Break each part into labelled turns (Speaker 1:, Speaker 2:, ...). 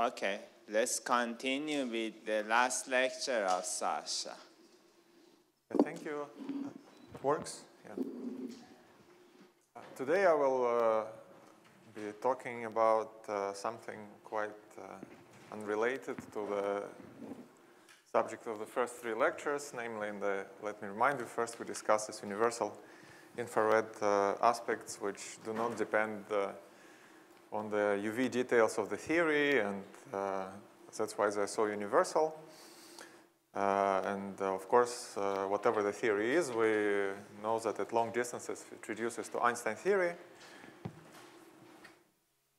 Speaker 1: Okay, let's continue with the last lecture of Sasha.
Speaker 2: Thank you. It works? Yeah. Uh, today I will uh, be talking about uh, something quite uh, unrelated to the subject of the first three lectures, namely in the, let me remind you, first we discussed this universal infrared uh, aspects which do not depend uh, on the UV details of the theory, and that's why they're so universal. Uh, and uh, of course, uh, whatever the theory is, we know that at long distances it reduces to Einstein theory.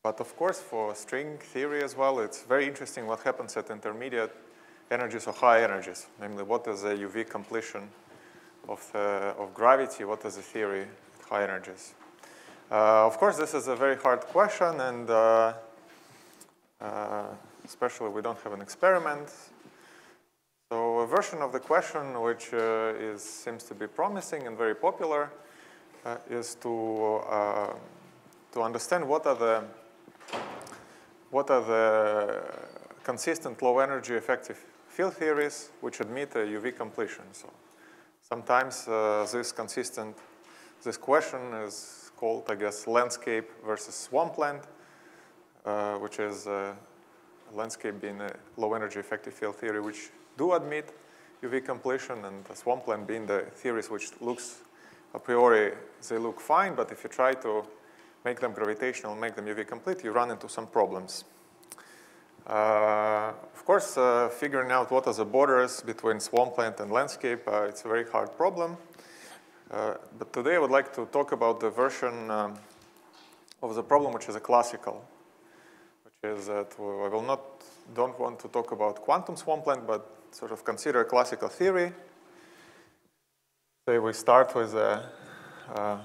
Speaker 2: But of course, for string theory as well, it's very interesting what happens at intermediate energies or high energies. Namely, what is the UV completion of, the, of gravity? What is the theory at high energies? Uh, of course, this is a very hard question, and uh, uh, especially we don't have an experiment. So a version of the question which is, seems to be promising and very popular is to, to understand what are the what are the consistent low energy effective field theories which admit a UV completion. So sometimes uh, this consistent, this question is called, I guess, landscape versus swampland, uh, which is uh, landscape being a low energy effective field theory, which do admit UV completion, and the swampland being the theories which looks a priori, they look fine, but if you try to make them gravitational, make them UV complete, you run into some problems. Uh, of course, uh, figuring out what are the borders between swampland and landscape, uh, it's a very hard problem. Uh, but today I would like to talk about the version um, of the problem which is a classical, which is that I will not, don't want to talk about quantum swampland, but sort of consider classical theory. Say we start with a, uh,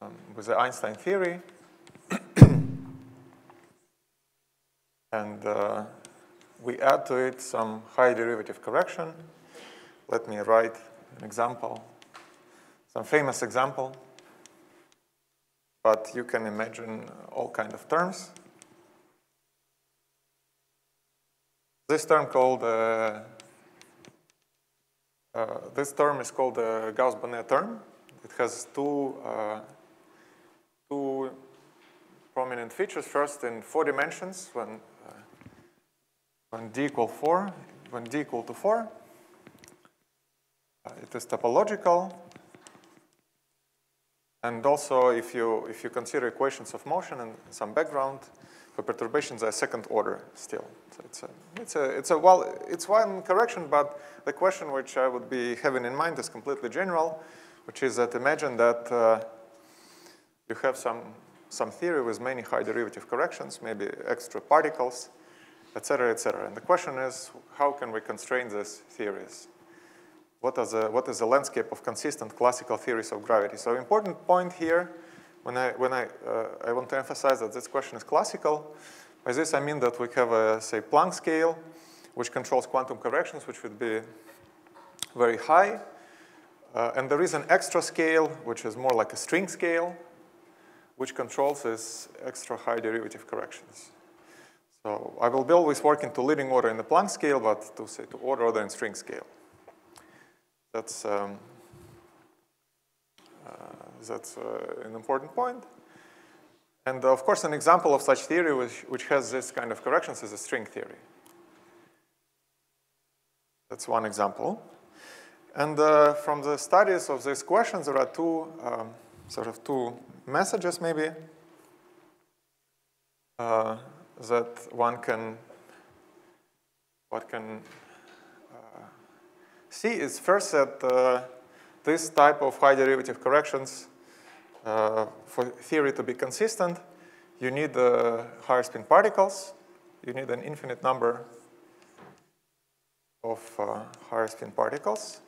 Speaker 2: um, with the Einstein theory. and uh, we add to it some high derivative correction. Let me write an example, some famous example. But you can imagine all kind of terms. This term called uh, uh, this term is called the Gauss-Bonnet term. It has two uh, two prominent features. First, in four dimensions, when uh, when d equal four, when d equal to four, it is topological. And also, if you if you consider equations of motion and some background, for perturbations are second order still. So it's a, it's a, it's a, well, it's one correction, but the question which I would be having in mind is completely general, which is that imagine that uh, you have some, some theory with many high derivative corrections, maybe extra particles, et cetera, et cetera. And the question is, how can we constrain these theories? What, is the, what is the landscape of consistent classical theories of gravity? So important point here when I, when I, uh, I want to emphasize that this question is classical, by this I mean that we have a, say, Planck scale, which controls quantum corrections, which would be very high. Uh, and there is an extra scale, which is more like a string scale, which controls this extra high derivative corrections. So I will be always working to leading order in the Planck scale, but to say to order order in string scale. That's um, uh, that's uh, an important point. And of course, an example of such theory which, which has this kind of corrections is a string theory. That's one example. And uh, from the studies of these questions, there are two, um, sort of two messages maybe uh, that one can, what can see is first that uh, this type of high derivative corrections, uh, for theory to be consistent, you need uh, higher spin particles. You need an infinite number of higher spin particles.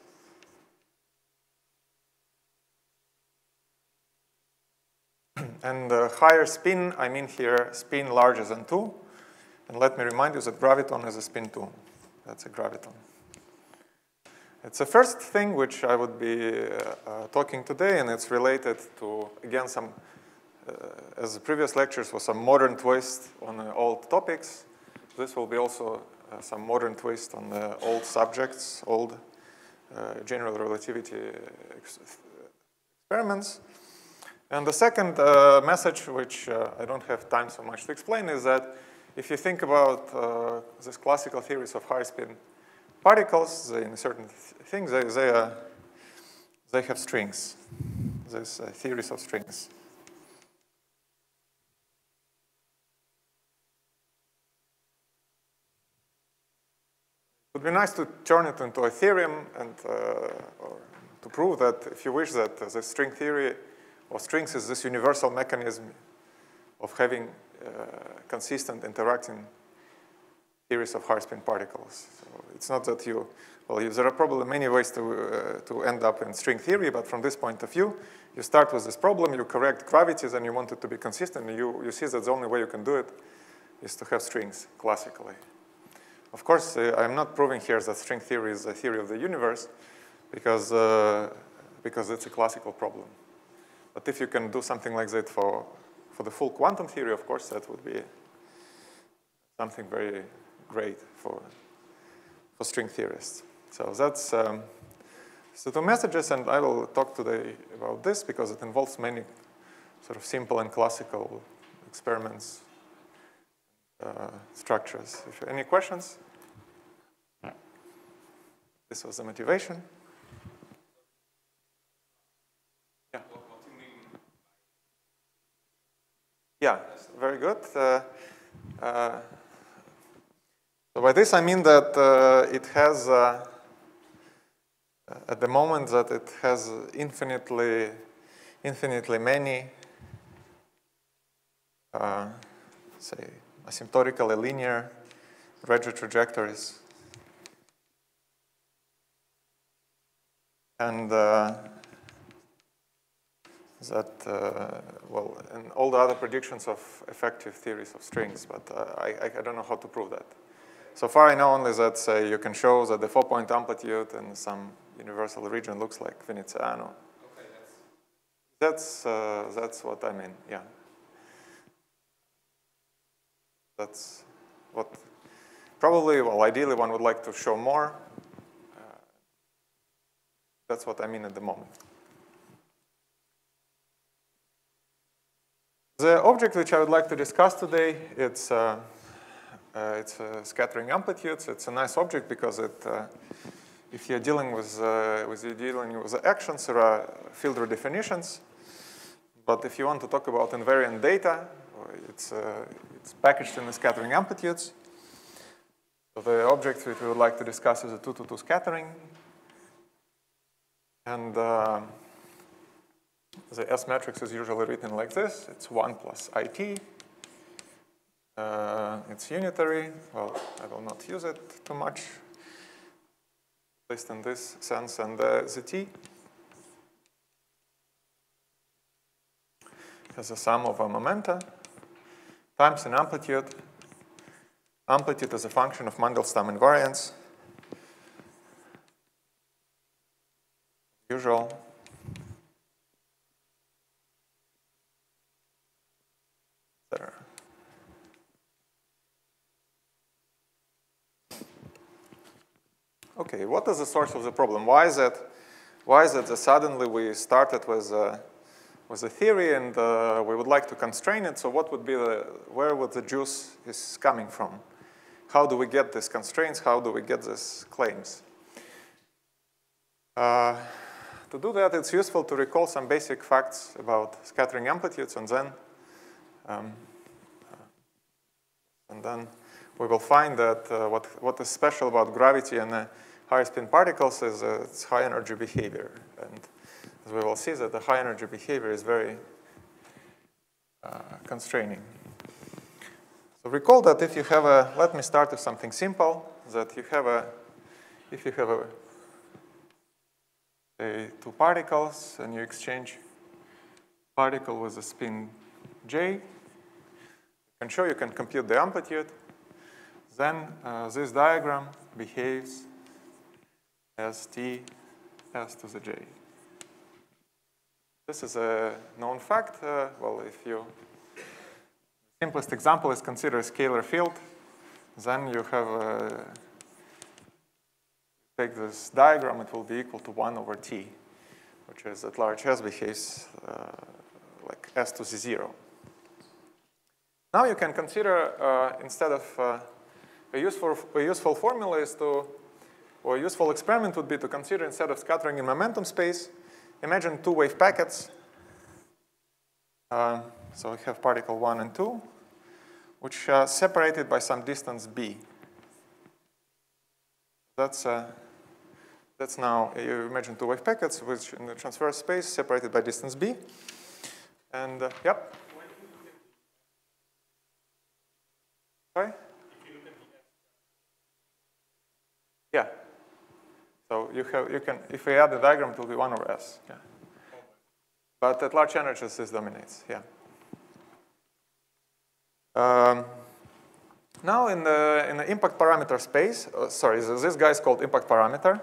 Speaker 2: and uh, higher spin, I mean here spin larger than 2. And let me remind you that graviton is a spin 2. That's a graviton. It's the first thing which I would be uh, uh, talking today, and it's related to, again, some uh, as the previous lectures was some modern twist on uh, old topics, this will be also uh, some modern twist on the old subjects, old uh, general relativity ex experiments. And the second uh, message, which uh, I don't have time so much to explain, is that if you think about uh, these classical theories of high-spin particles, in certain th things, they, they, they have strings, these theories of strings. It would be nice to turn it into a theorem and uh, to prove that, if you wish, that the string theory of strings is this universal mechanism of having uh, consistent interacting series of high-spin particles. So it's not that you, well, you, there are probably many ways to, uh, to end up in string theory, but from this point of view, you start with this problem, you correct gravities, and you want it to be consistent, you, you see that the only way you can do it is to have strings classically. Of course, uh, I'm not proving here that string theory is a theory of the universe because, uh, because it's a classical problem. But if you can do something like that for, for the full quantum theory, of course, that would be something very great for, for string theorists. So that's um, so two messages, and I will talk today about this because it involves many sort of simple and classical experiments uh, structures. If any questions? This was the motivation. Yeah. Yeah, very good. Uh, uh, so by this I mean that uh, it has, uh, at the moment that it has infinitely, infinitely many, uh, say, asymptotically linear Regge trajectories. And uh, that, uh, well, and all the other predictions of effective theories of strings, but uh, I, I don't know how to prove that. So far I know only that say, you can show that the four-point amplitude in some universal region looks like Veneziano. Okay, that's, that's, uh, that's what I mean, yeah. That's what probably, well, ideally one would like to show more. Uh, that's what I mean at the moment. The object which I would like to discuss today, it's, uh, uh, it's scattering amplitudes. It's a nice object because it, uh, if you're dealing with, uh, with you're dealing with actions, there are field redefinitions. But if you want to talk about invariant data, it's, uh, it's packaged in the scattering amplitudes. So the object which we would like to discuss is a 2 to 2 scattering. And uh, the S matrix is usually written like this. It's 1 plus IT. Uh, it's unitary. Well, I will not use it too much, at least in this sense. And uh, the T has a sum of a momenta times an amplitude. Amplitude is a function of Mandelstam invariants. Usual. Okay, what is the source of the problem? Why is it, why is it that suddenly we started with uh, was a theory, and uh, we would like to constrain it. So what would be the, where would the juice is coming from? How do we get these constraints? How do we get these claims? Uh, to do that, it's useful to recall some basic facts about scattering amplitudes, and then, um, and then we will find that uh, what, what is special about gravity and uh, high spin particles is uh, its high energy behavior. And as we will see that the high energy behavior is very uh, constraining. So recall that if you have a, let me start with something simple, that you have a, if you have a, a two particles and you exchange particle with a spin j, you can show you can compute the amplitude, then uh, this diagram behaves s to the j. This is a known fact. Uh, well, if you simplest example is consider a scalar field. Then you have a, take this diagram, it will be equal to 1 over t, which is at large S behaves uh, like S to the 0. Now you can consider, uh, instead of uh, a, useful, a useful formula is to, or a useful experiment would be to consider instead of scattering in momentum space, imagine two wave packets. Um, so we have particle 1 and 2, which are separated by some distance b. That's, uh, that's now, you imagine two wave packets which in the transverse space separated by distance b. And, uh, yep. Sorry? Yeah. So you have you can if we add the diagram, it will be one over s. Yeah. But at large energies, this dominates. Yeah. Um, now in the in the impact parameter space, uh, sorry, this guy is called impact parameter.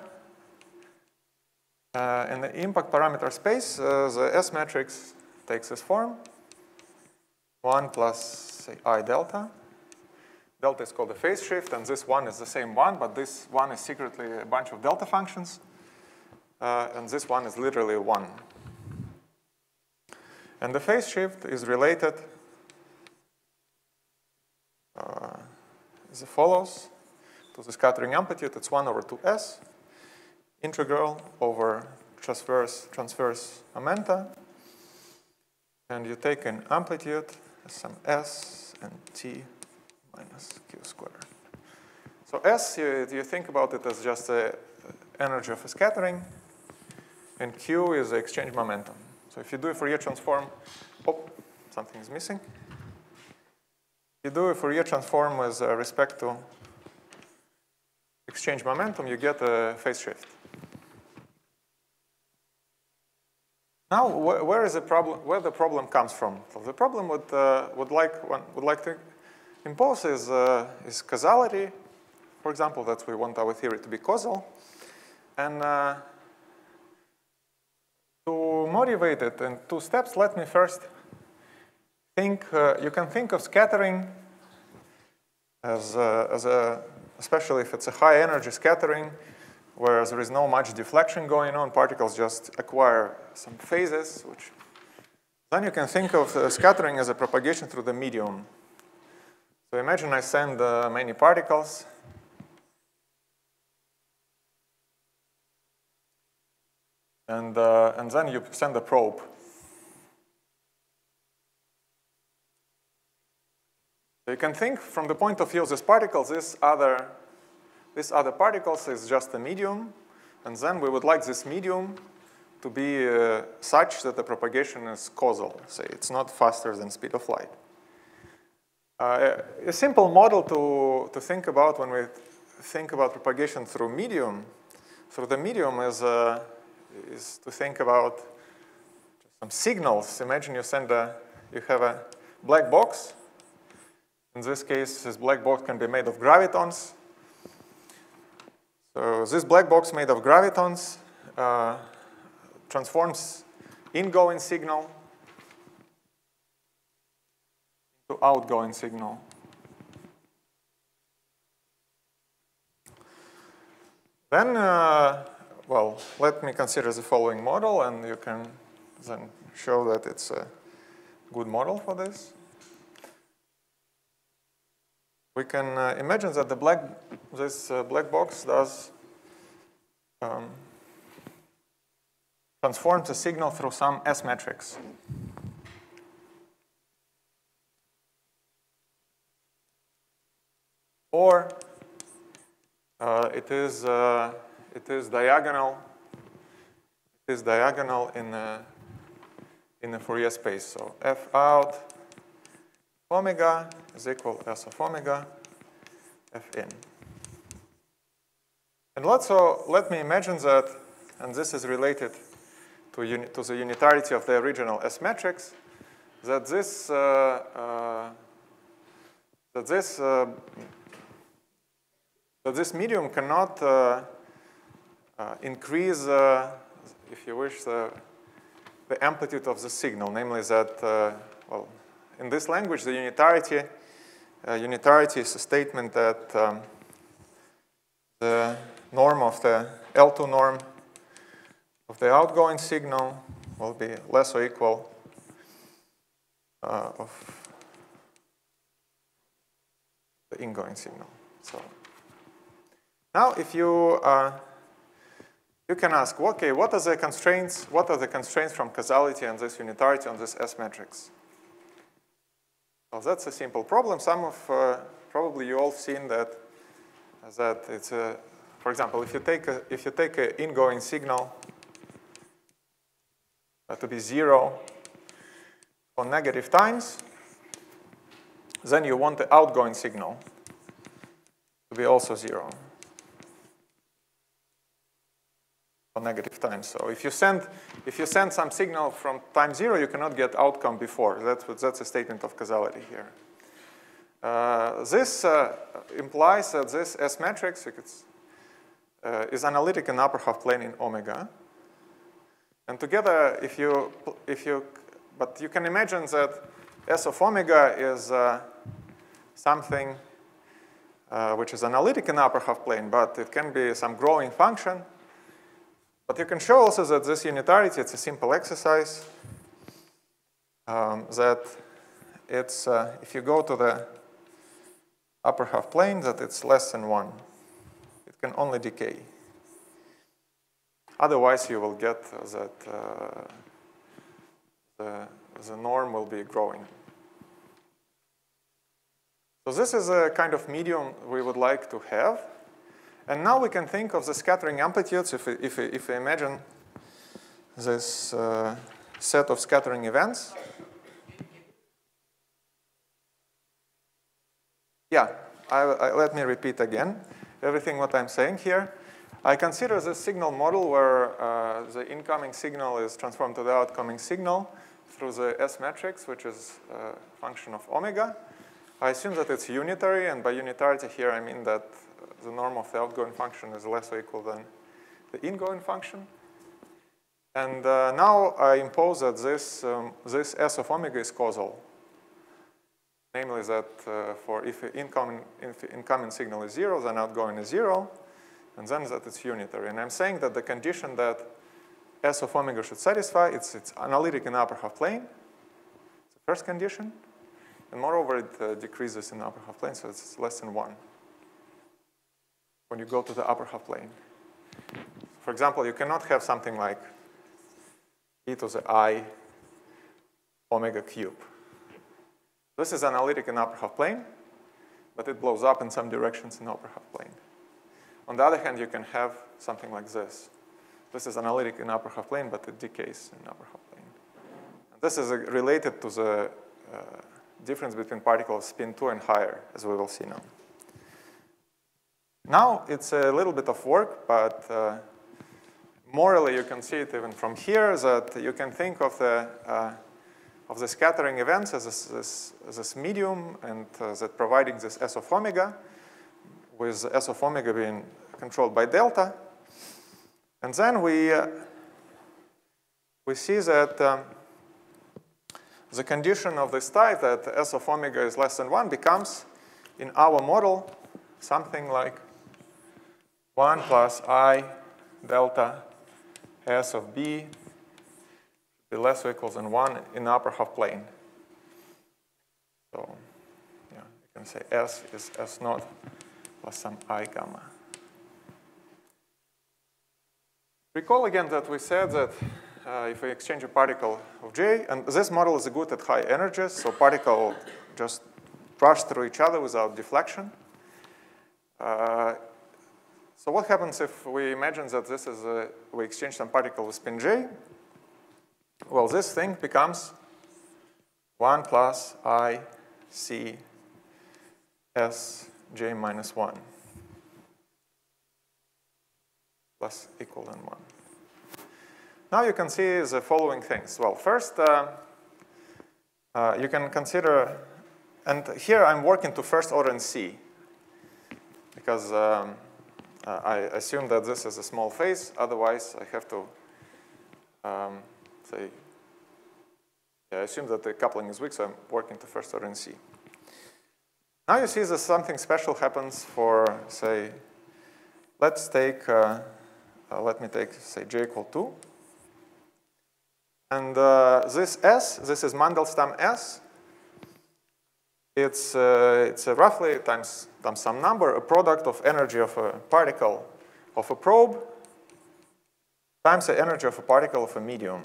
Speaker 2: Uh, in the impact parameter space, uh, the S matrix takes this form: one plus say i delta. Delta is called the phase shift, and this one is the same one, but this one is secretly a bunch of delta functions. Uh, and this one is literally one. And the phase shift is related uh, as follows to the scattering amplitude. It's 1 over 2s integral over transverse, transverse momenta. And you take an amplitude, some s and t minus q squared. So S, you, you think about it as just the energy of a scattering, and Q is the exchange momentum. So if you do a Fourier transform, oh, something is missing. You do a Fourier transform with uh, respect to exchange momentum, you get a phase shift. Now, wh where is the problem? Where the problem comes from? So the problem would uh, would like one would like to impose is, uh, is causality. For example, that we want our theory to be causal. And uh, to motivate it in two steps, let me first think, uh, you can think of scattering as, a, as a, especially if it's a high energy scattering, where there is no much deflection going on, particles just acquire some phases, which then you can think of scattering as a propagation through the medium. So imagine I send uh, many particles. And, uh, and then you send a probe. So you can think from the point of view of these particles, this other, this other particles is just a medium. And then we would like this medium to be uh, such that the propagation is causal. Say it's not faster than speed of light. Uh, a simple model to, to think about when we think about propagation through medium, through the medium is, uh, is to think about some signals. Imagine you send a, you have a black box. In this case, this black box can be made of gravitons. So this black box made of gravitons uh, transforms ingoing signal to outgoing signal. Then, uh, well, let me consider the following model, and you can then show that it's a good model for this. We can uh, imagine that the black, this uh, black box does um, transforms the signal through some S matrix. Or uh, it is uh, it is diagonal. It is diagonal in a in a Fourier space. So f out omega is equal to s of omega f in. And let's so let me imagine that, and this is related to, uni, to the unitarity of the original S matrix, that this uh, uh that this uh, so this medium cannot uh, uh, increase, uh, if you wish, the, the amplitude of the signal, namely that, well, in this language, the unitarity, unitarity is a statement that um, the norm of the L2 norm of the outgoing signal will be less or equal uh, of the ingoing signal. So now if you, uh, you can ask, okay, what are the constraints, what are the constraints from causality and this unitarity on this S matrix? Well, that's a simple problem. Some of, uh, probably you all have seen that, that it's a, for example, if you take a, if you take an ingoing signal uh, to be zero for negative times, then you want the outgoing signal to be also zero for negative time. So if you send if you send some signal from time zero, you cannot get outcome before. That's that's a statement of causality here. Uh, this uh, implies that this S matrix uh, is analytic in upper half plane in omega. And together, if you if you but you can imagine that S of omega is uh, something uh, which is analytic in upper half plane, but it can be some growing function. But you can show also that this unitarity, it's a simple exercise, um, that it's, uh, if you go to the upper half plane, that it's less than one. It can only decay. Otherwise, you will get that uh, the, the norm will be growing. So this is a kind of medium we would like to have. And now we can think of the scattering amplitudes if we, if we, if we imagine this uh, set of scattering events. Yeah, I, I, let me repeat again everything what I'm saying here. I consider this signal model where uh, the incoming signal is transformed to the outgoing signal through the S matrix, which is a function of omega. I assume that it's unitary, and by unitarity here I mean that the norm of the outgoing function is less or equal than the ingoing function. And uh, now I impose that this, um, this S of omega is causal. Namely that uh, for if incoming, if incoming signal is zero, then outgoing is zero, and then that it's unitary. And I'm saying that the condition that S of omega should satisfy, it's, it's analytic in upper half plane. It's the first condition. And moreover, it uh, decreases in upper half plane, so it's less than 1 when you go to the upper half plane. For example, you cannot have something like e to the i omega cube. This is analytic in upper half plane, but it blows up in some directions in upper half plane. On the other hand, you can have something like this. This is analytic in upper half plane, but it decays in upper half plane. And this is uh, related to the uh, difference between particles spin 2 and higher, as we will see now. Now it's a little bit of work, but uh, morally you can see it even from here that you can think of the, uh, of the scattering events as this, this, this medium and uh, that providing this S of omega, with S of omega being controlled by delta. And then we, uh, we see that um, the condition of this type that S of omega is less than 1 becomes, in our model, something like 1 plus i delta S of B be less or equals than 1 in the upper half plane. So yeah, you can say S is S naught plus some i gamma. Recall again that we said that uh, if we exchange a particle of J, and this model is good at high energies, so particle just rush through each other without deflection. Uh, so what happens if we imagine that this is a, we exchange some particle with spin J? Well, this thing becomes 1 plus I C S J minus 1 plus equal than 1. Now you can see the following things. Well, first, uh, uh, you can consider, and here I'm working to first order in C, because um, uh, I assume that this is a small phase, otherwise I have to um, say, I assume that the coupling is weak, so I'm working to first order in C. Now you see that something special happens for, say, let's take, uh, uh, let me take, say, j equal 2. And uh, this S, this is Mandelstam S. It's, uh, it's roughly times, times some number, a product of energy of a particle of a probe times the energy of a particle of a medium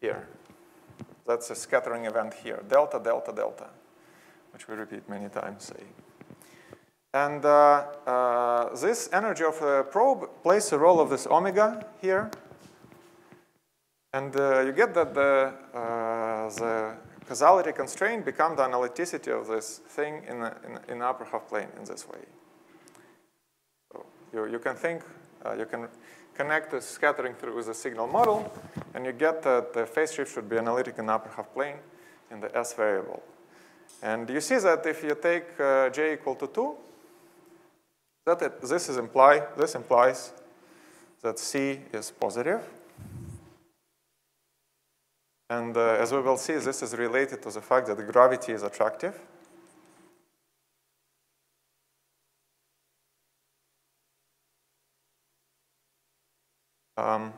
Speaker 2: here. That's a scattering event here, delta, delta, delta, which we repeat many times. And uh, uh, this energy of a probe plays a role of this omega here. And uh, you get that the, uh, the causality constraint become the analyticity of this thing in, the, in, in upper half plane in this way. So you, you can think, uh, you can connect the scattering through with a signal model, and you get that the phase shift should be analytic in upper half plane in the S variable. And you see that if you take uh, j equal to 2, that it, this, is imply, this implies that C is positive. And uh, as we will see, this is related to the fact that gravity is attractive. Um,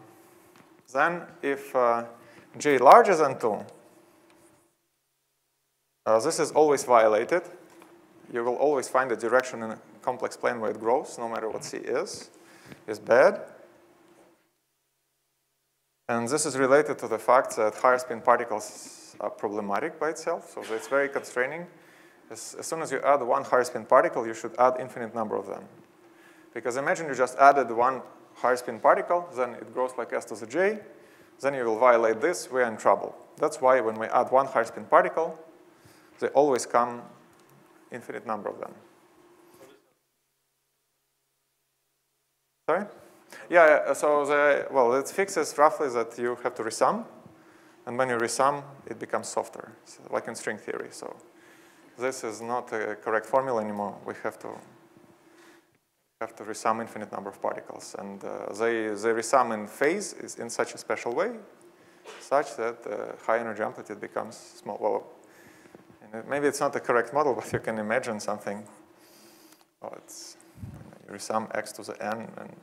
Speaker 2: then if uh, j larger than 2, uh, this is always violated. You will always find a direction in a complex plane where it grows, no matter what c is, is bad. And this is related to the fact that higher spin particles are problematic by itself, so it's very constraining. As, as soon as you add one higher spin particle, you should add infinite number of them. Because imagine you just added one higher spin particle, then it grows like s to the j, then you will violate this, we're in trouble. That's why when we add one higher spin particle, they always come infinite number of them. Sorry? Yeah, so the, well, it fixes roughly that you have to resum, and when you resum, it becomes softer, so like in string theory. So this is not a correct formula anymore. We have to have to resum infinite number of particles. And uh, they, they resum in phase is in such a special way, such that uh, high energy amplitude becomes small. Well, maybe it's not the correct model, but you can imagine something. Well, it's you resum x to the n, and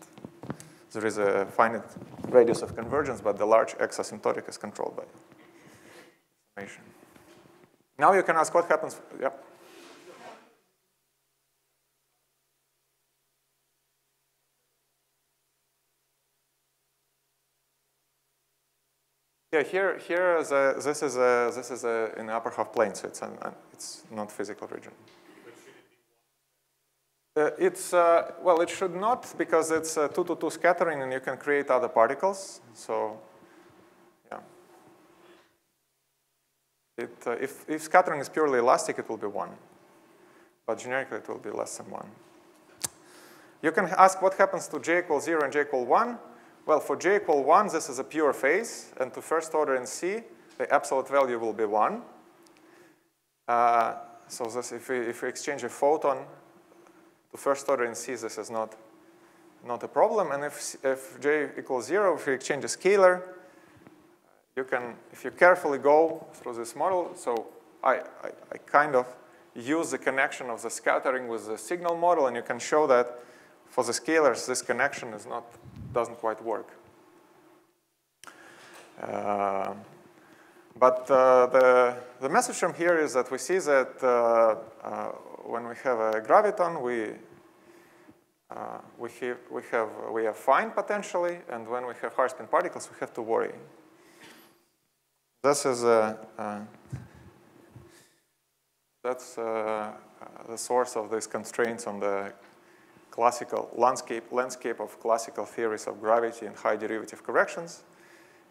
Speaker 2: there is a finite radius of convergence, but the large x asymptotic is controlled by information. Now you can ask what happens. Yep. Yeah, here, here the, this is a, this is a, in upper half plane, so it's an, it's not physical region. Uh, it's, uh, well, it should not because it's a 2 to 2 scattering and you can create other particles. So, yeah. It, uh, if, if scattering is purely elastic, it will be 1. But generically, it will be less than 1. You can ask what happens to j equals 0 and j equal 1. Well, for j equal 1, this is a pure phase. And to first order in C, the absolute value will be 1. Uh, so this, if, we, if we exchange a photon to first order in C, this is not, not a problem. And if, if j equals 0, if you exchange a scalar, you can, if you carefully go through this model, so I, I, I kind of use the connection of the scattering with the signal model, and you can show that for the scalars, this connection is not doesn't quite work. Uh, but uh, the, the message from here is that we see that uh, uh when we have a graviton, we, uh, we, have, we, have, we have fine potentially, and when we have high spin particles, we have to worry. This is a, uh, that's the source of these constraints on the classical landscape, landscape of classical theories of gravity and high derivative corrections.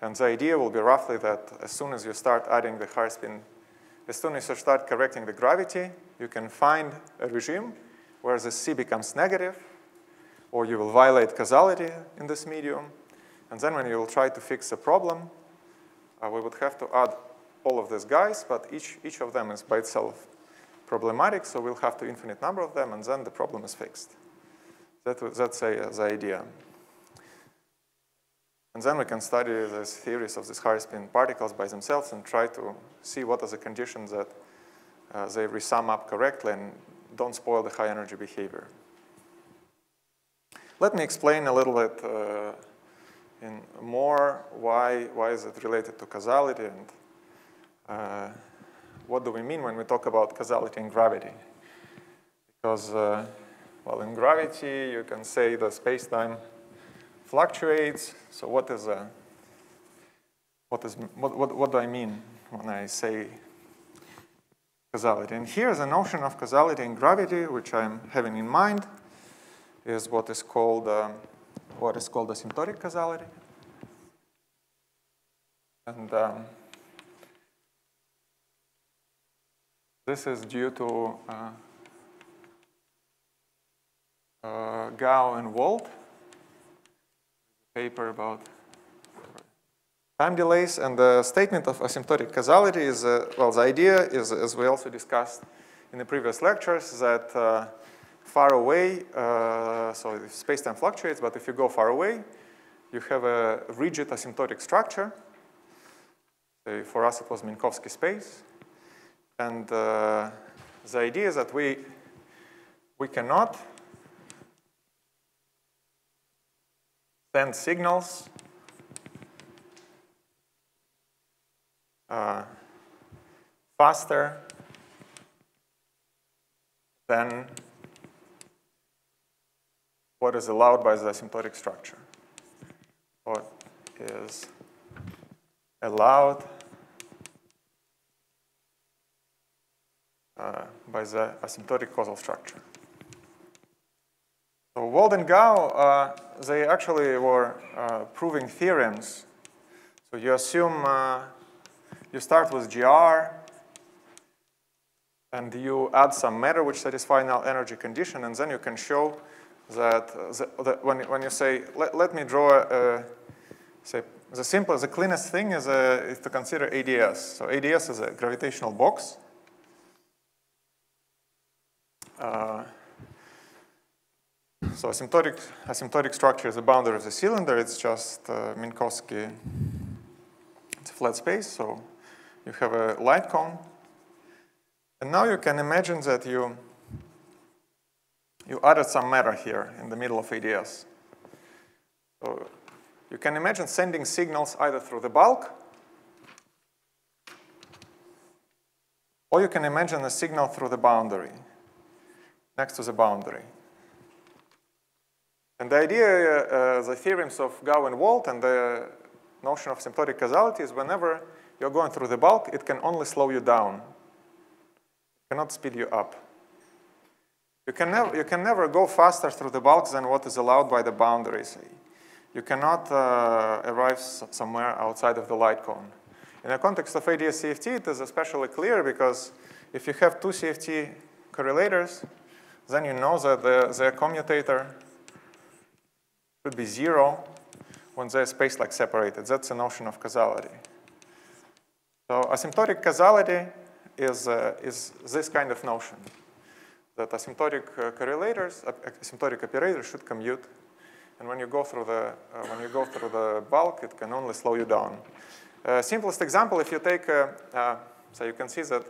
Speaker 2: And the idea will be roughly that as soon as you start adding the high spin, as soon as you start correcting the gravity, you can find a regime where the C becomes negative, or you will violate causality in this medium. And then when you will try to fix a problem, uh, we would have to add all of these guys, but each, each of them is by itself problematic, so we'll have to infinite number of them, and then the problem is fixed. That, that's a, the idea. And then we can study the theories of these higher spin particles by themselves and try to see what are the conditions that uh, they resum up correctly and don't spoil the high energy behavior. Let me explain a little bit uh, in more why, why is it related to causality and uh, what do we mean when we talk about causality in gravity. Because, uh, well, in gravity, you can say the space-time fluctuates. So what is, a, what, is what, what, what do I mean when I say causality? And here the notion of causality in gravity, which I'm having in mind, is what is called um, what is called asymptotic causality. And um, this is due to uh, uh, Gao and Wald, paper about time delays. And the statement of asymptotic causality is, uh, well, the idea is, as we also discussed in the previous lectures, that uh, far away, uh, so space-time fluctuates, but if you go far away, you have a rigid asymptotic structure. So for us, it was Minkowski space. And uh, the idea is that we, we cannot send signals uh, faster than what is allowed by the asymptotic structure. What is allowed uh, by the asymptotic causal structure. So Wald and Gao, uh, they actually were uh, proving theorems. So you assume, uh, you start with GR, and you add some matter which satisfy null energy condition, and then you can show that, the, the, when, when you say, let, let me draw, a, say, the simplest, the cleanest thing is, a, is to consider ADS. So ADS is a gravitational box. Uh, so asymptotic, asymptotic structure is the boundary of the cylinder. It's just uh, Minkowski, it's a flat space. So you have a light cone. And now you can imagine that you you added some matter here in the middle of ADS. So you can imagine sending signals either through the bulk, or you can imagine a signal through the boundary, next to the boundary. And the idea, uh, the theorems of Gao and Wald and the notion of symptotic causality is whenever you're going through the bulk, it can only slow you down. It cannot speed you up. You can, never, you can never go faster through the bulk than what is allowed by the boundaries. You cannot uh, arrive somewhere outside of the light cone. In the context of ADS CFT, it is especially clear because if you have two CFT correlators, then you know that the, the commutator should be zero when they're space-like separated. That's the notion of causality. So asymptotic causality is, uh, is this kind of notion that asymptotic uh, correlators, asymptotic operators should commute. And when you go through the, uh, when you go through the bulk, it can only slow you down. Uh, simplest example, if you take, a, uh, so you can see that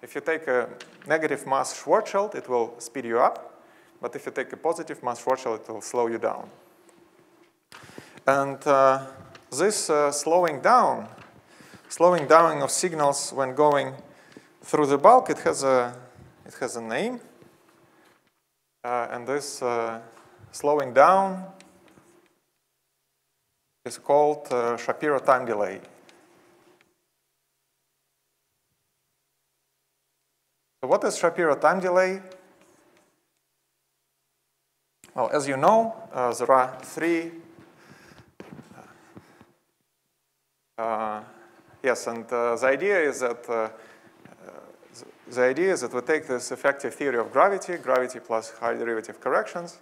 Speaker 2: if you take a negative mass Schwarzschild, it will speed you up. But if you take a positive mass Schwarzschild, it will slow you down. And uh, this uh, slowing down, slowing down of signals when going through the bulk, it has a, it has a name. Uh, and this uh, slowing down is called uh, Shapiro time delay. So what is Shapiro time delay? Well, as you know, uh, there are three. Uh, yes, and uh, the idea is that the idea is that we take this effective theory of gravity, gravity plus high derivative corrections,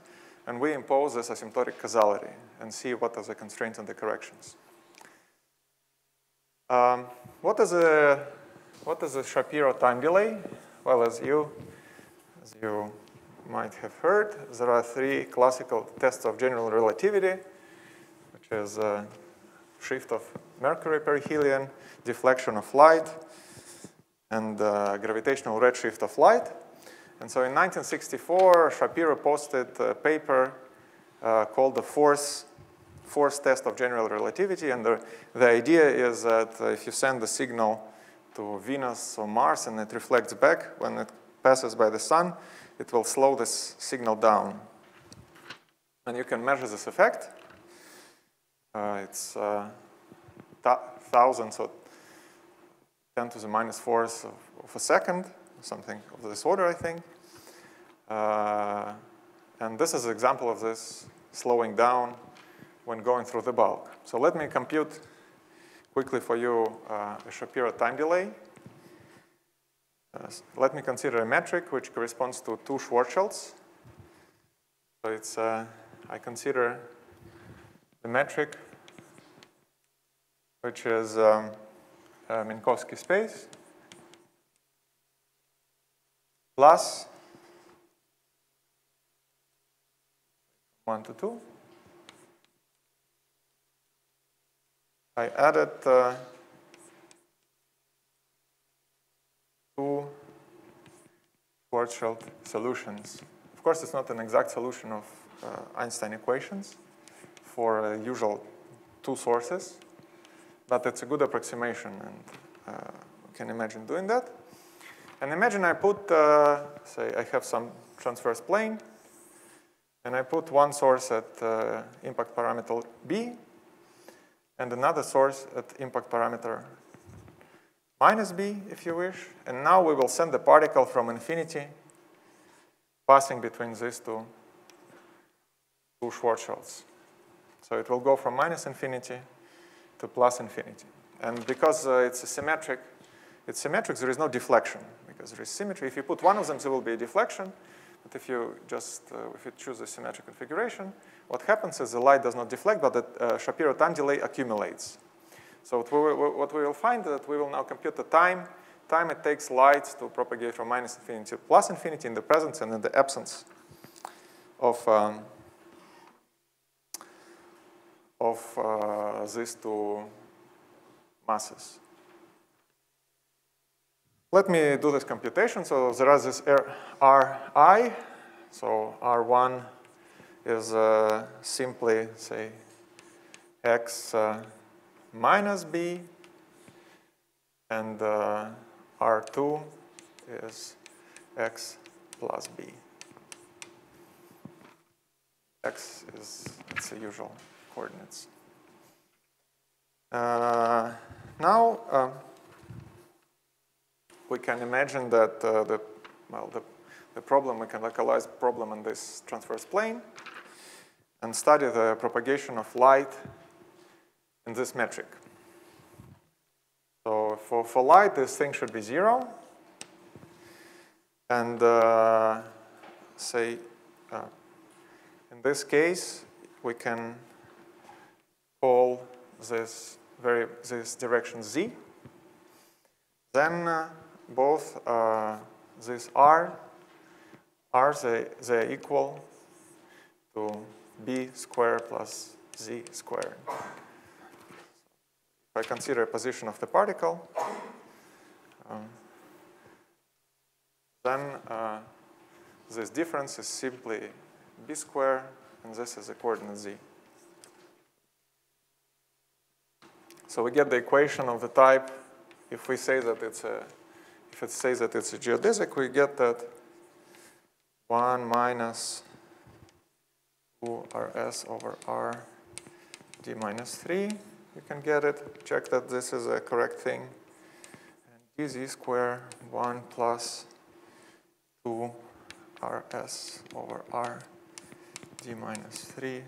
Speaker 2: and we impose this asymptotic causality and see what are the constraints and the corrections. Um, what is a what is a Shapiro time delay? Well, as you as you might have heard, there are three classical tests of general relativity, which is uh, shift of mercury perihelion, deflection of light, and uh, gravitational redshift of light. And so in 1964, Shapiro posted a paper uh, called the force, force test of general relativity. And the, the idea is that if you send the signal to Venus or Mars and it reflects back when it passes by the sun, it will slow this signal down. And you can measure this effect. Uh, it's uh, thousands or 10 to the minus fourth of, of, a second, something of this order, I think. Uh, and this is an example of this slowing down when going through the bulk. So let me compute quickly for you uh, a Shapiro time delay. Uh, let me consider a metric which corresponds to two Schwarzschilds. So it's, uh, I consider metric which is um, Minkowski space plus 1 to 2. I added uh, two Schwarzschild solutions. Of course, it's not an exact solution of uh, Einstein equations for uh, usual two sources, but it's a good approximation, and uh, can imagine doing that. And imagine I put, uh, say, I have some transverse plane, and I put one source at uh, impact parameter B, and another source at impact parameter minus b, if you wish. And now we will send the particle from infinity passing between these two, two Schwarzschilds. So it will go from minus infinity to plus infinity. And because uh, it's symmetric, it's symmetric, there is no deflection because there is symmetry. If you put one of them, there will be a deflection. But if you just, uh, if you choose a symmetric configuration, what happens is the light does not deflect, but the uh, Shapiro time delay accumulates. So what we, what we will find is that we will now compute the time, time it takes light to propagate from minus infinity to plus infinity in the presence and in the absence of, um, of uh, these two masses. Let me do this computation. So there is this Ri. So R1 is uh, simply, say, x uh, minus b, and uh, R2 is x plus b. x is its the usual coordinates. Uh, now, um, we can imagine that uh, the, well, the, the problem, we can localize the problem in this transverse plane and study the propagation of light in this metric. So for, for light, this thing should be zero. And uh, say, uh, in this case, we can call this, very, this direction z. Then uh, both uh, these r, r they, they equal to b squared plus z squared. If I consider a position of the particle, um, then uh, this difference is simply b squared, and this is the coordinate z. So we get the equation of the type, if we say that it's a if it says that it's a geodesic, we get that 1 minus 2rs over r d minus 3. You can get it. Check that this is a correct thing. And dz square 1 plus 2 rs over r d minus 3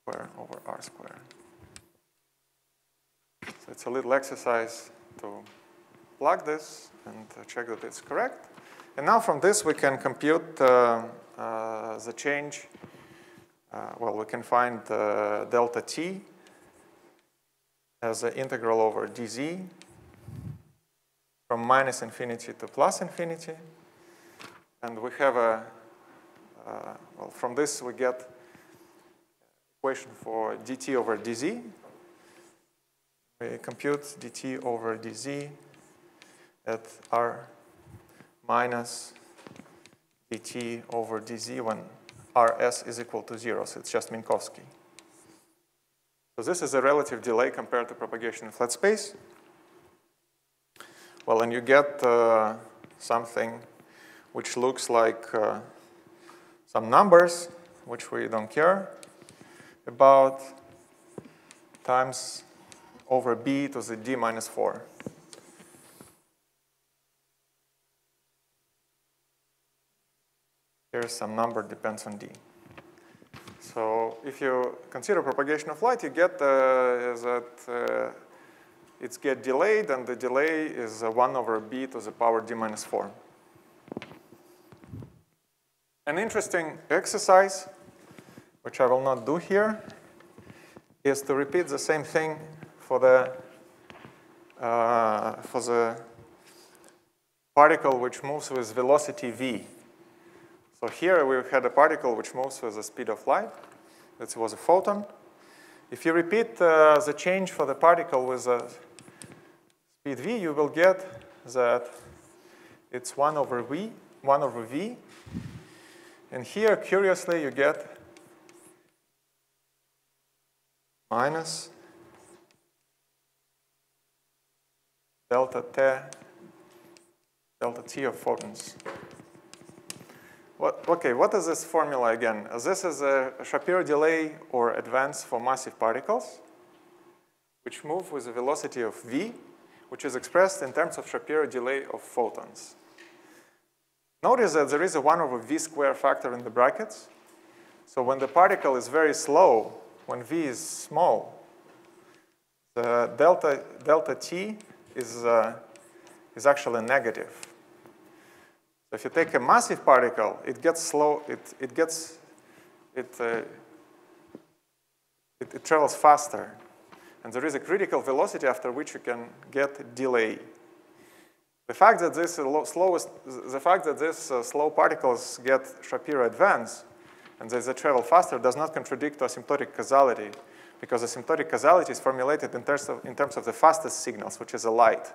Speaker 2: square over r square. It's a little exercise to plug this and check that it's correct. And now from this, we can compute uh, uh, the change. Uh, well, we can find uh, delta t as an integral over dz from minus infinity to plus infinity. And we have a, uh, well, from this we get equation for dt over dz. We compute dt over dz at r minus dt over dz when rs is equal to 0, so it's just Minkowski. So this is a relative delay compared to propagation in flat space. Well, and you get uh, something which looks like uh, some numbers, which we don't care about, times over b to the d minus 4. Here's some number depends on d. So if you consider propagation of light, you get uh, that uh, it's get delayed, and the delay is uh, 1 over b to the power d minus 4. An interesting exercise, which I will not do here, is to repeat the same thing for the, uh, for the particle which moves with velocity v. So here we had a particle which moves with the speed of light. This was a photon. If you repeat uh, the change for the particle with the speed v, you will get that it's 1 over v, 1 over v. And here, curiously, you get minus delta t, delta t of photons. What, okay, what is this formula again? Uh, this is a Shapiro delay or advance for massive particles, which move with a velocity of v, which is expressed in terms of Shapiro delay of photons. Notice that there is a 1 over v square factor in the brackets. So when the particle is very slow, when v is small, the delta, delta t is, uh, is actually negative. If you take a massive particle, it gets slow, it, it gets, it, uh, it, it travels faster. And there is a critical velocity after which you can get delay. The fact that this slowest, the fact that these uh, slow particles get Shapiro advance and they, they travel faster does not contradict asymptotic causality because asymptotic causality is formulated in terms, of, in terms of the fastest signals, which is a light.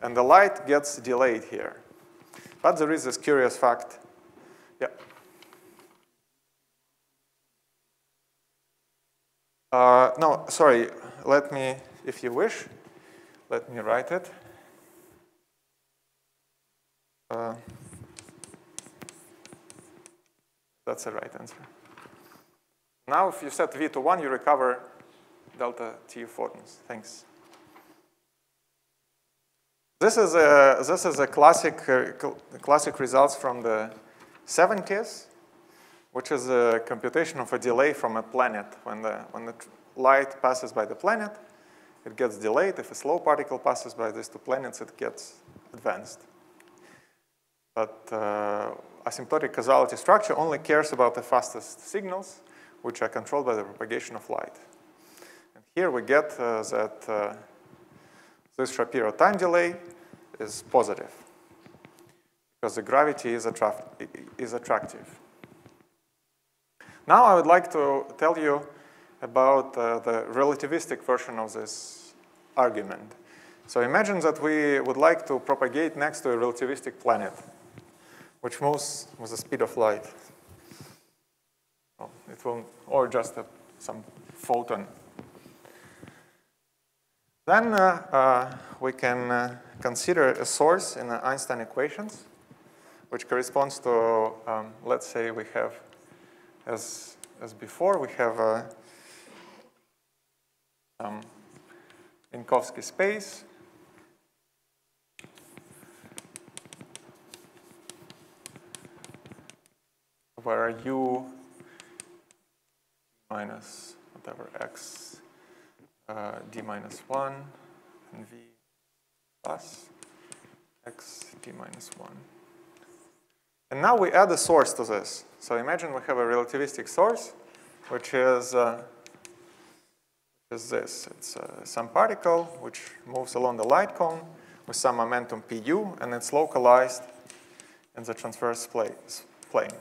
Speaker 2: And the light gets delayed here. But there is this curious fact. Yeah. Uh, no, sorry. Let me, if you wish, let me write it. Uh, that's the right answer. Now, if you set v to 1, you recover delta t photons. Thanks. This is a, this is a classic, uh, classic results from the 70s, which is a computation of a delay from a planet. When the, when the light passes by the planet, it gets delayed. If a slow particle passes by these two planets, it gets advanced. But uh, asymptotic causality structure only cares about the fastest signals, which are controlled by the propagation of light. And here we get uh, that uh, this Shapiro time delay is positive because the gravity is, is attractive. Now I would like to tell you about uh, the relativistic version of this argument. So imagine that we would like to propagate next to a relativistic planet, which moves with the speed of light. It will, or just a, some photon then uh, uh, we can uh, consider a source in the Einstein equations, which corresponds to, um, let's say we have, as, as before, we have a some Minkowski space. where u minus whatever x uh, d minus 1 and v plus x d minus 1. And now we add a source to this. So imagine we have a relativistic source, which is, uh, is this. It's uh, some particle which moves along the light cone with some momentum pu, and it's localized in the transverse plane.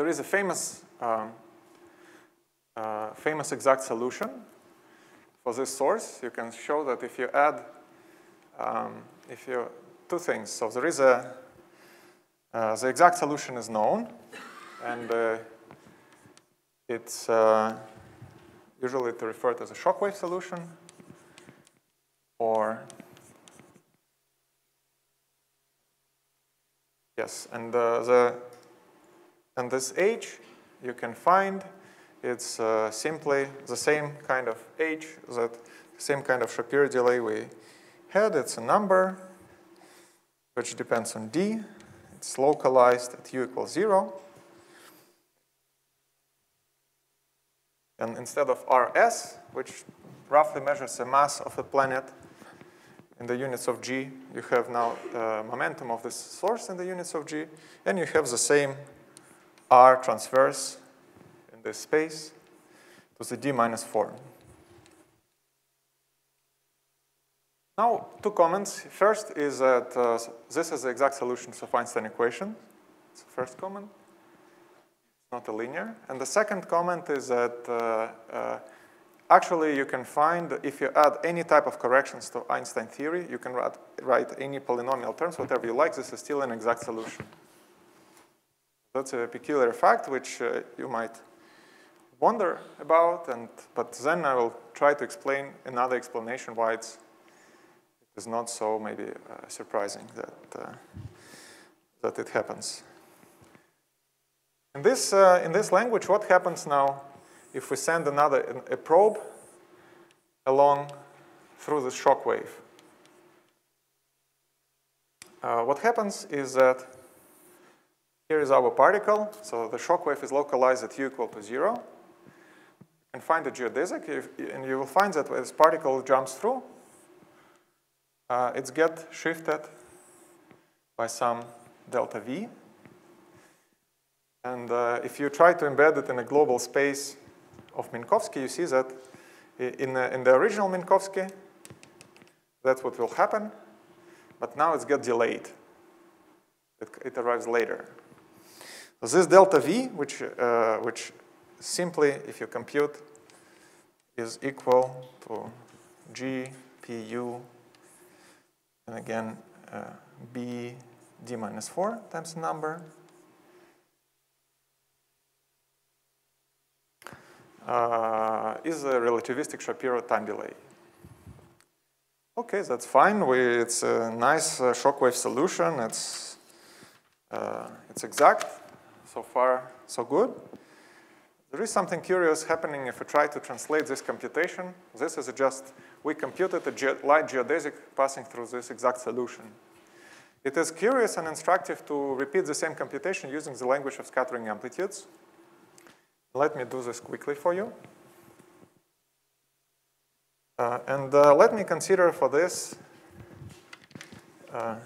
Speaker 2: There is a famous, um, uh, famous exact solution for this source. You can show that if you add, um, if you, two things. So there is a, uh, the exact solution is known, and uh, it's uh, usually referred as a shockwave solution, or yes, and uh, the and this h you can find it's uh, simply the same kind of h that same kind of Shapiro delay we had. It's a number which depends on d. It's localized at u equals zero. And instead of rs, which roughly measures the mass of a planet in the units of g, you have now the momentum of this source in the units of g, and you have the same r transverse in this space to the d minus 4. Now, two comments. First is that uh, this is the exact solution of Einstein equation. It's the first comment It's not a linear. And the second comment is that uh, uh, actually you can find, if you add any type of corrections to Einstein theory, you can write, write any polynomial terms, whatever you like, this is still an exact solution. That's a peculiar fact which uh, you might wonder about, and, but then I will try to explain another explanation why it's, it is not so maybe uh, surprising that, uh, that it happens. In this, uh, in this language, what happens now if we send another a probe along through the shock wave? Uh, what happens is that here is our particle. So the shock wave is localized at u equal to 0. And find the geodesic, and you will find that as this particle jumps through, uh, it's get shifted by some delta v. And uh, if you try to embed it in a global space of Minkowski, you see that in the, in the original Minkowski, that's what will happen. But now it's get delayed. It, it arrives later. So this delta v, which, uh, which simply, if you compute, is equal to g p u, and again, uh, b d minus 4 times the number. uh, is a relativistic Shapiro time delay. Okay, that's fine. We, it's a nice uh, shockwave solution. It's, uh, it's exact. So far, so good. There is something curious happening if we try to translate this computation. This is just, we computed a ge light geodesic passing through this exact solution. It is curious and instructive to repeat the same computation using the language of scattering amplitudes. Let me do this quickly for you. Uh, and uh, let me consider for this, uh,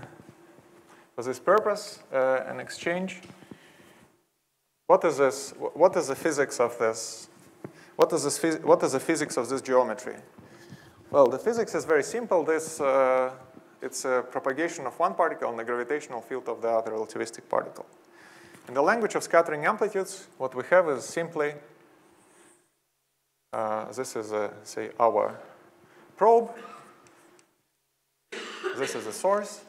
Speaker 2: for this purpose, uh, an exchange. What is this? What is the physics of this? What is, this what is the physics of this geometry? Well, the physics is very simple. This, uh, it's a propagation of one particle in the gravitational field of the other relativistic particle. In the language of scattering amplitudes, what we have is simply, uh, this is, a, say, our probe. This is the source.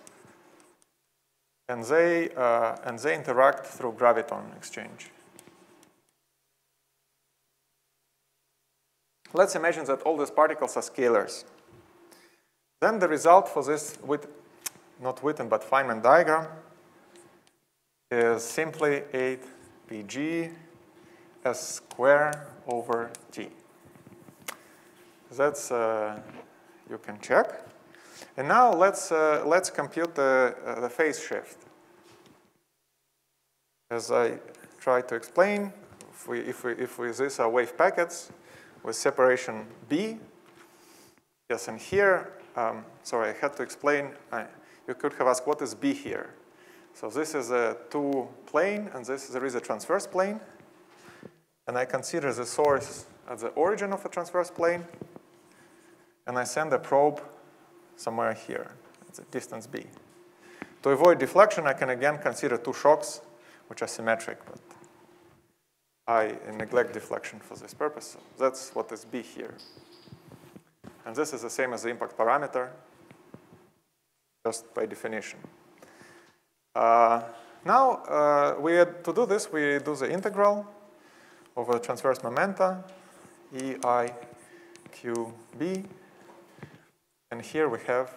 Speaker 2: And they, uh, and they interact through graviton exchange. Let's imagine that all these particles are scalars. Then the result for this, with, not Witten, but Feynman diagram is simply 8pg s square over t. That's, uh, you can check. And now let's, uh, let's compute the, uh, the phase shift. As I tried to explain, if we, if we, if we, these are wave packets with separation b, yes, and here, um, sorry, I had to explain, I, you could have asked what is b here? So this is a two plane, and this there is a transverse plane. And I consider the source at the origin of a transverse plane. And I send a probe somewhere here, at the distance b. To avoid deflection, I can again consider two shocks, which are symmetric. But I neglect deflection for this purpose. So that's what is B here. And this is the same as the impact parameter, just by definition. Uh, now, uh, we had, to do this, we do the integral over transverse momenta, E I Q B. And here we have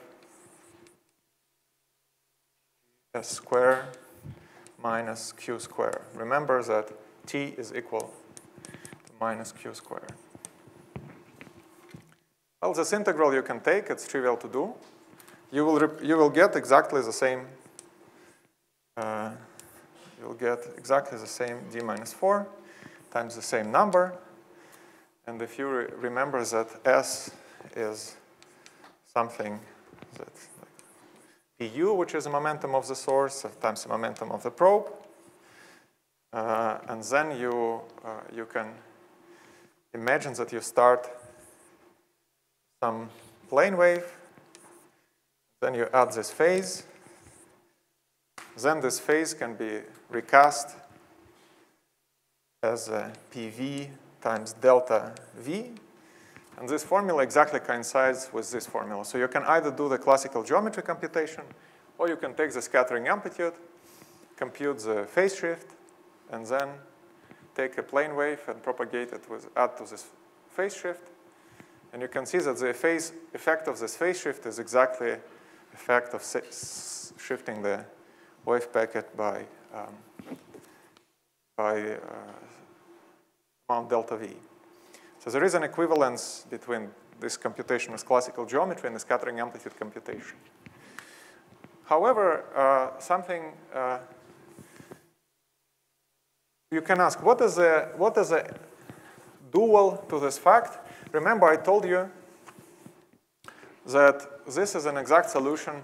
Speaker 2: S square minus Q square. Remember that T is equal to minus Q square. Well, this integral you can take, it's trivial to do. You will, you will get exactly the same, uh, you'll get exactly the same d minus 4 times the same number. And if you re remember that S is something that like PU, which is the momentum of the source, times the momentum of the probe. Uh, and then you, uh, you can imagine that you start some plane wave, then you add this phase, then this phase can be recast as PV times delta V, and this formula exactly coincides with this formula. So you can either do the classical geometry computation, or you can take the scattering amplitude, compute the phase shift, and then take a plane wave and propagate it with add to this phase shift. And you can see that the phase effect of this phase shift is exactly effect of shifting the wave packet by, um, by uh, amount delta V. So there is an equivalence between this computation with classical geometry and the scattering amplitude computation. However, uh, something uh, you can ask, what is, a, what is a dual to this fact? Remember, I told you that this is an exact solution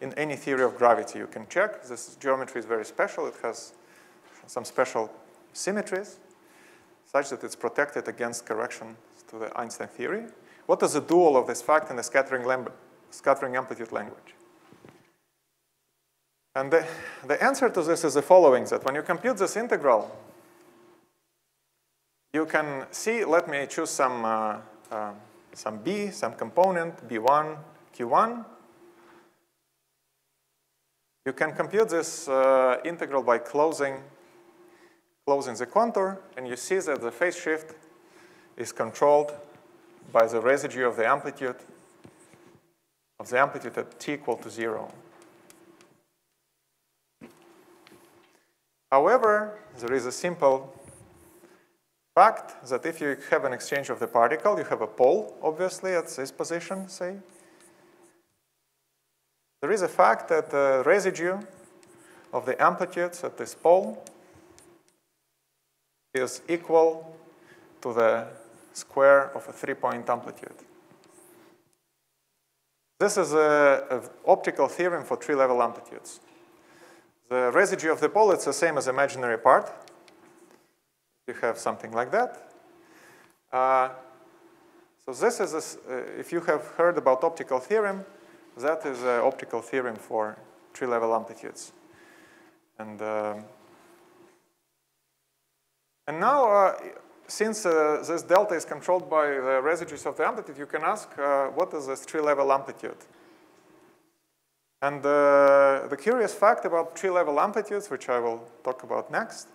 Speaker 2: in any theory of gravity. You can check. This geometry is very special. It has some special symmetries such that it's protected against correction to the Einstein theory. What is the dual of this fact in the scattering, scattering amplitude language? And the, the answer to this is the following, that when you compute this integral, you can see, let me choose some, uh, uh, some b, some component, b1, q1. You can compute this uh, integral by closing closing the contour, and you see that the phase shift is controlled by the residue of the amplitude of the amplitude at t equal to zero. However, there is a simple fact that if you have an exchange of the particle, you have a pole, obviously, at this position, say. There is a fact that the residue of the amplitudes at this pole is equal to the square of a three-point amplitude. This is an optical theorem for tree-level amplitudes. The residue of the pole is the same as imaginary part. You have something like that. Uh, so this is, a, uh, if you have heard about optical theorem, that is an optical theorem for tree-level amplitudes. And um, and now, uh, since uh, this delta is controlled by the residues of the amplitude, you can ask, uh, what is this tree-level amplitude? And uh, the curious fact about tree-level amplitudes, which I will talk about next,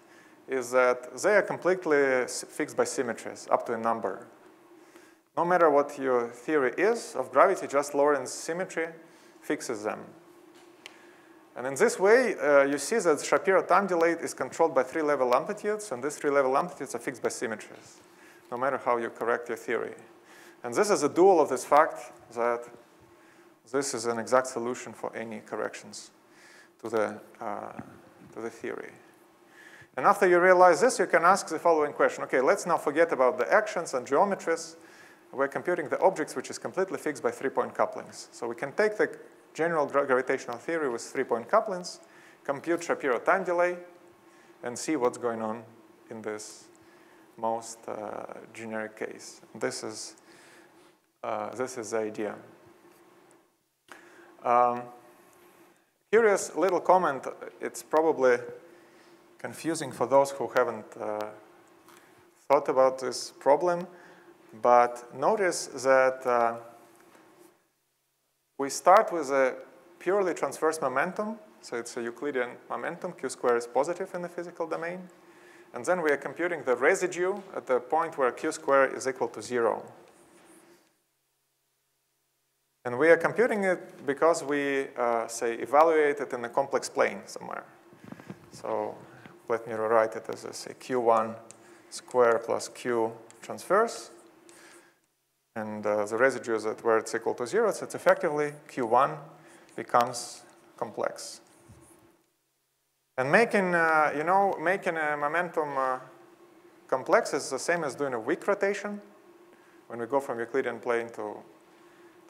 Speaker 2: is that they are completely fixed by symmetries up to a number. No matter what your theory is of gravity, just Lorentz symmetry fixes them. And in this way, uh, you see that Shapiro time delay is controlled by tree-level amplitudes, and these tree-level amplitudes are fixed by symmetries, no matter how you correct your theory. And this is a dual of this fact that this is an exact solution for any corrections to the, uh, to the theory. And after you realize this, you can ask the following question. Okay, let's now forget about the actions and geometries. We're computing the objects, which is completely fixed by three-point couplings. So we can take the general gravitational theory with three-point couplings, compute Shapiro time delay, and see what's going on in this most uh, generic case. This is, uh, this is the idea. Um, curious little comment, it's probably confusing for those who haven't uh, thought about this problem, but notice that uh, we start with a purely transverse momentum, so it's a Euclidean momentum, q squared is positive in the physical domain. And then we are computing the residue at the point where q squared is equal to zero. And we are computing it because we, uh, say, evaluate it in a complex plane somewhere. So let me rewrite it as, a, say, q1 square plus q transverse. And uh, the residues is at where it's equal to zero, so it's effectively q1 becomes complex. And making, uh, you know, making a momentum uh, complex is the same as doing a Wick rotation. When we go from Euclidean plane to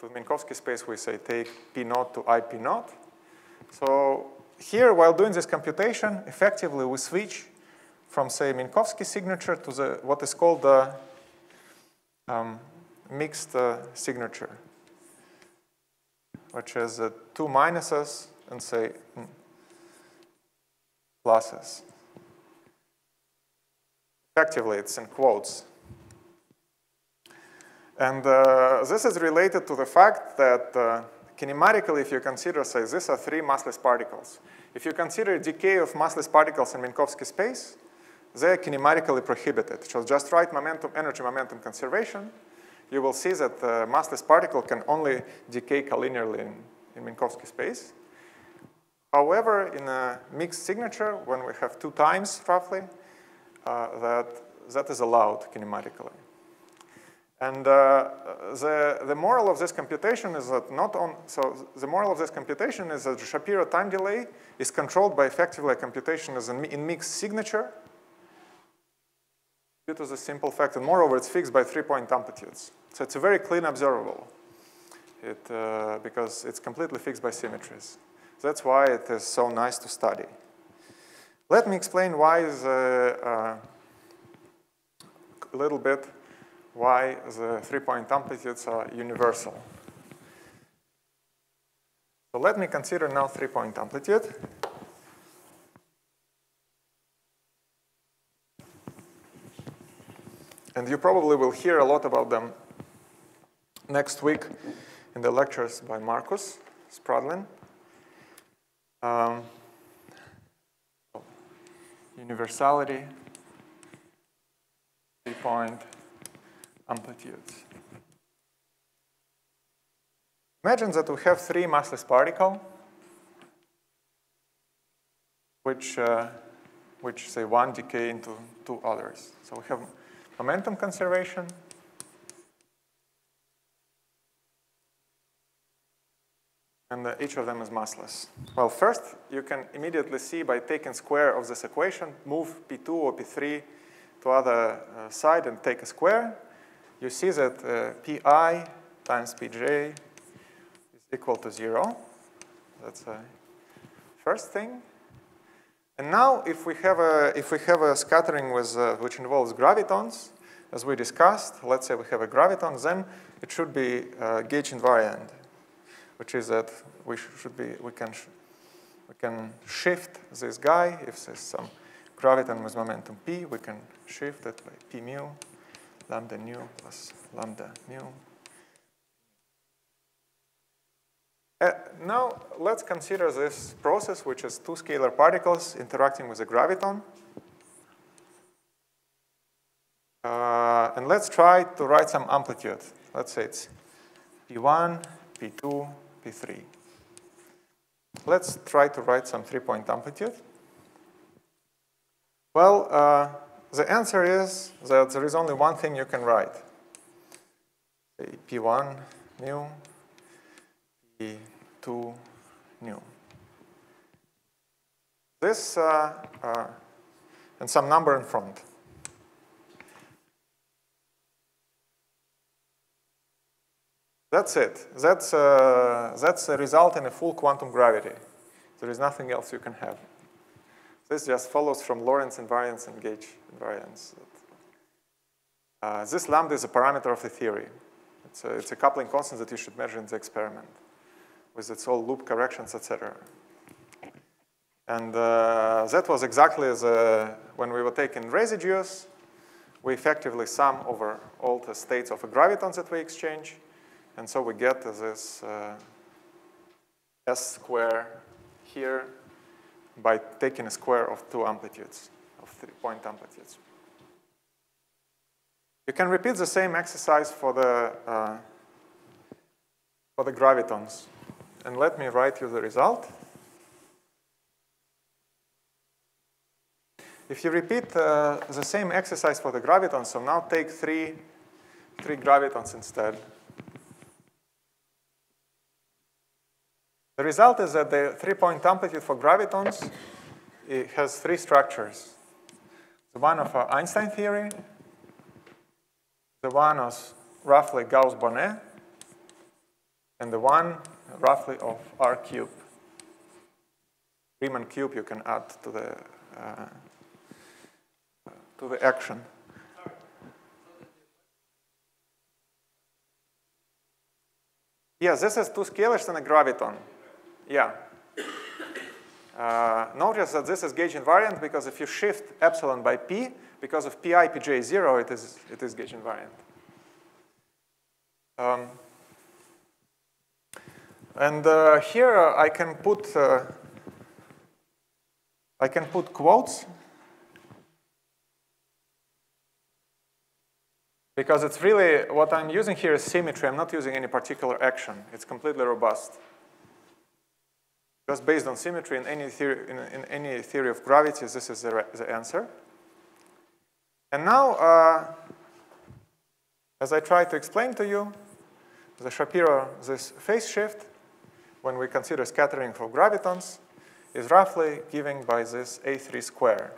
Speaker 2: to Minkowski space, we say take P naught to IP naught. So here, while doing this computation, effectively we switch from, say, Minkowski signature to the, what is called the um, mixed signature, which is two minuses and, say, mm, pluses. Effectively, it's in quotes. And uh, this is related to the fact that uh, kinematically, if you consider, say, these are three massless particles. If you consider decay of massless particles in Minkowski space, they're kinematically prohibited. So just write momentum, energy momentum conservation. You will see that the massless particle can only decay collinearly in, in Minkowski space. However, in a mixed signature, when we have two times roughly, uh, that, that is allowed kinematically. And uh, the, the moral of this computation is that not on, so the moral of this computation is that the Shapiro time delay is controlled by effectively a computation as in, in mixed signature due to the simple fact, and moreover, it's fixed by three-point amplitudes. So it's a very clean observable it, uh, because it's completely fixed by symmetries. That's why it is so nice to study. Let me explain why the, uh, a little bit why the three-point amplitudes are universal. So let me consider now three-point amplitude. And you probably will hear a lot about them next week in the lectures by Marcus Spradlin. Um, universality, three-point amplitudes. Imagine that we have three massless particles, which, uh, which say one decay into two others. So we have momentum conservation, and uh, each of them is massless. Well, first, you can immediately see by taking square of this equation, move P2 or P3 to other uh, side and take a square, you see that uh, pi times pj is equal to 0. That's the first thing. And now if we have a, if we have a scattering with, uh, which involves gravitons, as we discussed, let's say we have a graviton, then it should be uh, gauge invariant, which is that we should be, we can, we can shift this guy. If there's some graviton with momentum p, we can shift it by p mu lambda nu plus lambda mu. Uh, now, let's consider this process, which is two scalar particles interacting with a graviton. Uh, and let's try to write some amplitude. Let's say it's P1, P2, P3. Let's try to write some three-point amplitude. Well, uh, the answer is that there is only one thing you can write. P1 mu, P2 mu. This uh, uh, and some number in front. That's it. That's, uh, that's a result in a full quantum gravity. There is nothing else you can have. This just follows from Lorentz invariance and gauge invariance. Uh, this lambda is a parameter of the theory. It's a, it's a coupling constant that you should measure in the experiment with its all loop corrections, etc. And uh, that was exactly as when we were taking residues, we effectively sum over all the states of a gravitons that we exchange. And so we get this uh, S square here by taking a square of two amplitudes, of three-point amplitudes. You can repeat the same exercise for the, uh, for the gravitons. And let me write you the result. If you repeat uh, the same exercise for the gravitons, so now take three, three gravitons instead. The result is that the three-point amplitude for gravitons it has three structures. The one of uh, Einstein theory, the one of roughly Gauss-Bonnet, and the one roughly of R cube. Riemann cube you can add to the, uh, to the action. Yes, this is two scalars and a graviton. Yeah. Uh, notice that this is gauge invariant because if you shift epsilon by p, because of pi pj 0, it is, it is gauge invariant. Um, and uh, here I can put uh, I can put quotes because it's really what I'm using here is symmetry. I'm not using any particular action. It's completely robust. Just based on symmetry in any theory, in, in any theory of gravity, this is the, the answer. And now, uh, as I try to explain to you, the Shapiro, this phase shift, when we consider scattering for gravitons, is roughly given by this A3 square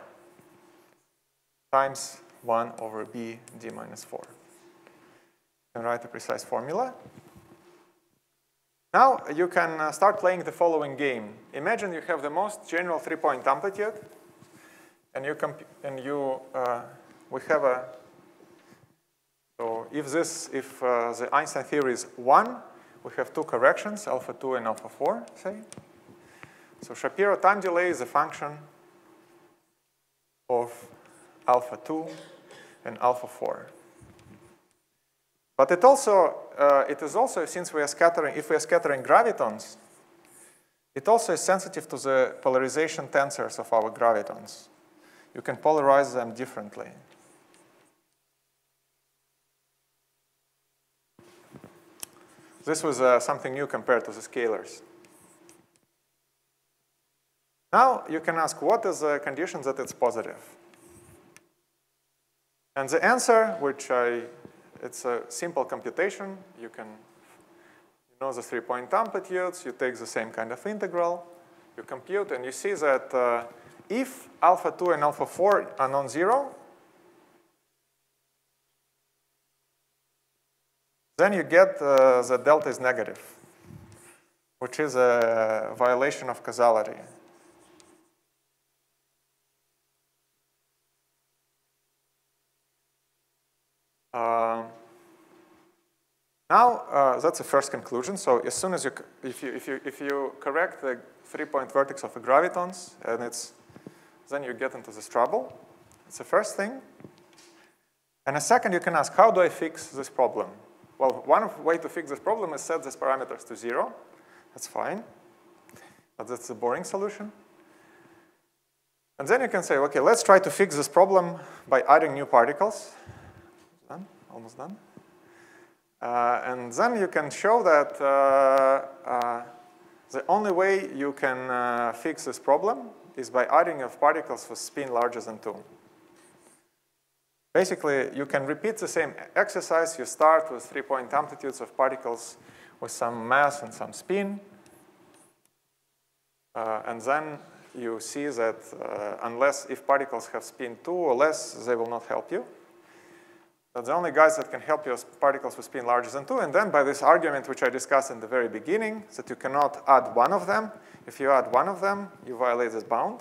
Speaker 2: times 1 over B d minus 4. And write a precise formula. Now you can uh, start playing the following game. Imagine you have the most general three-point amplitude, and you and you uh, we have a. So if this if uh, the Einstein theory is one, we have two corrections, alpha two and alpha four, say. So Shapiro time delay is a function of alpha two and alpha four. But it also, uh, it is also, since we are scattering, if we are scattering gravitons, it also is sensitive to the polarization tensors of our gravitons. You can polarize them differently. This was uh, something new compared to the scalars. Now you can ask, what is the condition that it's positive? And the answer, which I it's a simple computation. You can you know the three-point amplitudes. You take the same kind of integral. You compute, and you see that uh, if alpha 2 and alpha 4 are non-zero, then you get uh, the delta is negative, which is a violation of causality. Uh, now, uh, that's the first conclusion. So as soon as you, if you, if you, if you correct the three-point vertex of the gravitons, and it's, then you get into this trouble. It's the first thing. And a second, you can ask, how do I fix this problem? Well, one way to fix this problem is set these parameters to zero. That's fine. But that's a boring solution. And then you can say, okay, let's try to fix this problem by adding new particles Done, almost done. Uh, and then you can show that uh, uh, the only way you can uh, fix this problem is by adding of particles with spin larger than 2. Basically, you can repeat the same exercise. You start with three-point amplitudes of particles with some mass and some spin. Uh, and then you see that uh, unless if particles have spin 2 or less, they will not help you. That's the only guys that can help you are particles with spin larger than 2. And then by this argument, which I discussed in the very beginning, that you cannot add one of them. If you add one of them, you violate this bound.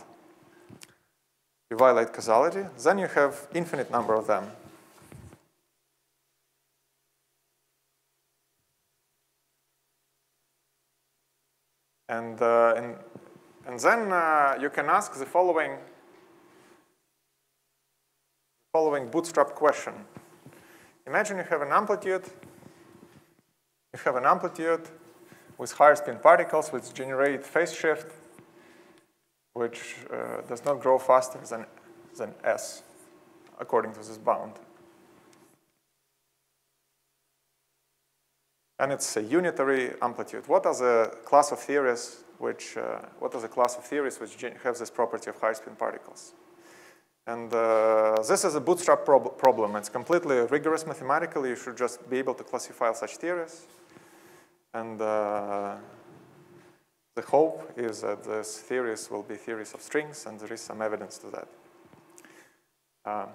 Speaker 2: You violate causality. Then you have infinite number of them. And, uh, and, and then uh, you can ask the following following bootstrap question. Imagine you have an amplitude, you have an amplitude with higher spin particles which generate phase shift, which uh, does not grow faster than, than S, according to this bound. And it's a unitary amplitude. What are the class of theories which, uh, what are the class of theories which have this property of high spin particles? And uh, this is a bootstrap prob problem. It's completely rigorous mathematically. You should just be able to classify such theories. And uh, the hope is that these theories will be theories of strings, and there is some evidence to that. Um,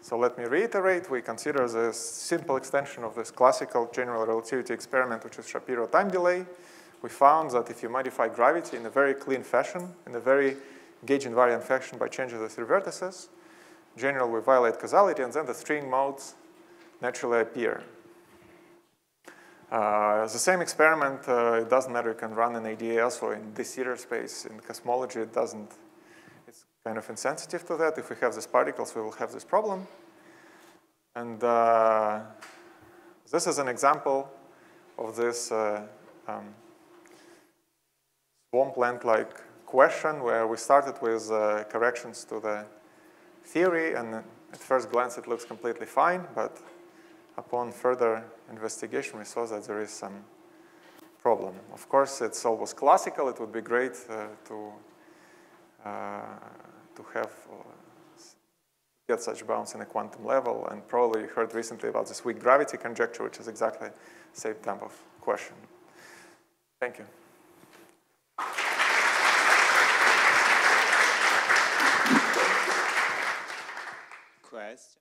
Speaker 2: so let me reiterate. We consider this simple extension of this classical general relativity experiment, which is Shapiro time delay. We found that if you modify gravity in a very clean fashion, in a very gauge invariant fashion by changing the three vertices. Generally, we violate causality, and then the string modes naturally appear. Uh, the same experiment, uh, it doesn't matter, you can run in ADS or in de Sitter space. In cosmology, it doesn't, it's kind of insensitive to that. If we have these particles, we will have this problem. And uh, this is an example of this uh, um, swampland-like question where we started with uh, corrections to the theory, and at first glance it looks completely fine, but upon further investigation we saw that there is some problem. Of course, it's almost classical. It would be great uh, to, uh, to have uh, get such bounds in a quantum level, and probably you heard recently about this weak gravity conjecture, which is exactly the same type of question. Thank you.
Speaker 1: Question?